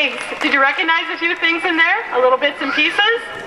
Thanks. Did you recognize a few things in there? A little bits and pieces?